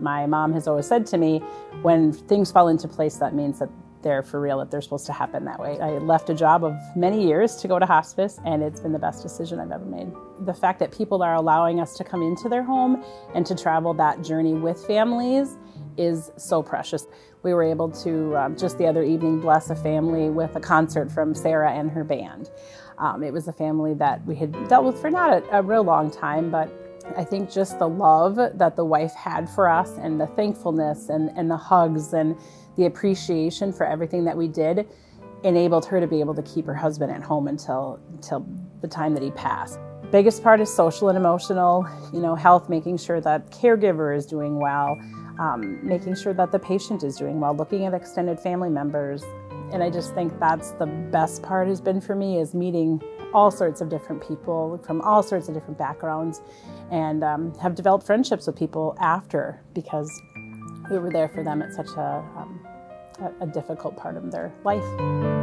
My mom has always said to me, when things fall into place, that means that they're for real, that they're supposed to happen that way. I left a job of many years to go to hospice, and it's been the best decision I've ever made. The fact that people are allowing us to come into their home and to travel that journey with families is so precious. We were able to, um, just the other evening, bless a family with a concert from Sarah and her band. Um, it was a family that we had dealt with for not a, a real long time, but I think just the love that the wife had for us and the thankfulness and, and the hugs and the appreciation for everything that we did enabled her to be able to keep her husband at home until, until the time that he passed. Biggest part is social and emotional, you know, health, making sure that caregiver is doing well, um, making sure that the patient is doing well, looking at extended family members. And I just think that's the best part has been for me is meeting all sorts of different people from all sorts of different backgrounds and um, have developed friendships with people after because we were there for them at such a, um, a, a difficult part of their life.